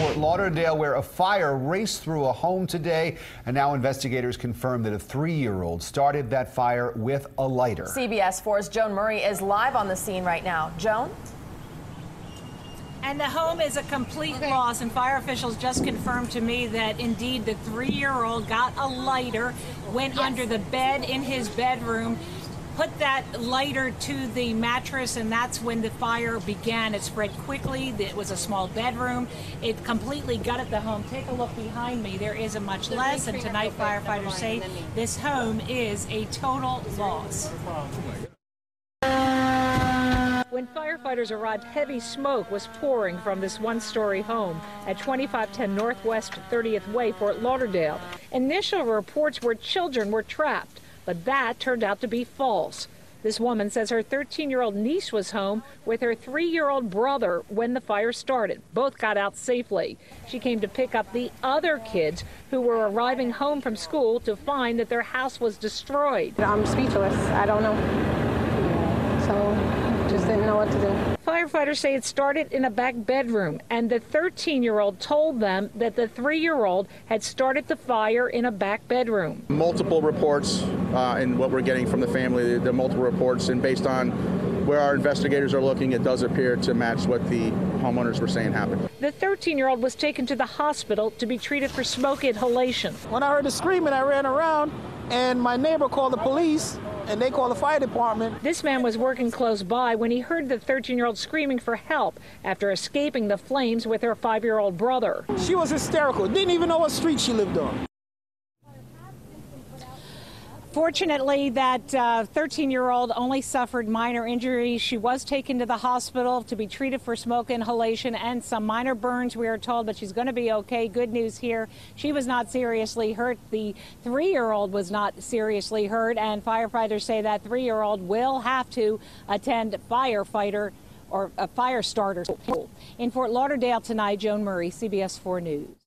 Fort Lauderdale, where a fire raced through a home today. And now investigators confirm that a three year old started that fire with a lighter. CBS 4's Joan Murray is live on the scene right now. Joan? And the home is a complete okay. loss, and fire officials just confirmed to me that indeed the three year old got a lighter, went yes. under the bed in his bedroom put that lighter to the mattress, and that's when the fire began. It spread quickly. It was a small bedroom. It completely gutted the home. Take a look behind me. There isn't much less, and tonight firefighters say this home is a total loss. When firefighters arrived, heavy smoke was pouring from this one story home at 2510 Northwest 30th Way, Fort Lauderdale. Initial reports were children were trapped but that turned out to be false. This woman says her 13 year old niece was home with her three year old brother when the fire started. Both got out safely. She came to pick up the other kids who were arriving home from school to find that their house was destroyed. I'm speechless. I don't know. So didn't know what to do. Firefighters say it started in a back bedroom, and the 13 year old told them that the three year old had started the fire in a back bedroom. Multiple reports, uh, and what we're getting from the family, the multiple reports, and based on where our investigators are looking, it does appear to match what the homeowners were saying happened. The 13 year old was taken to the hospital to be treated for smoke inhalation. When I heard the screaming, I ran around, and my neighbor called the police and they called the fire department. This man was working close by when he heard the 13 year old screaming for help after escaping the flames with her five year old brother. She was hysterical, didn't even know what street she lived on. Fortunately, that 13 uh, year old only suffered minor injuries. She was taken to the hospital to be treated for smoke inhalation and some minor burns, we are told, but she's going to be okay. Good news here. She was not seriously hurt. The three year old was not seriously hurt, and firefighters say that three year old will have to attend firefighter or a fire starter school. In Fort Lauderdale tonight, Joan Murray, CBS 4 News.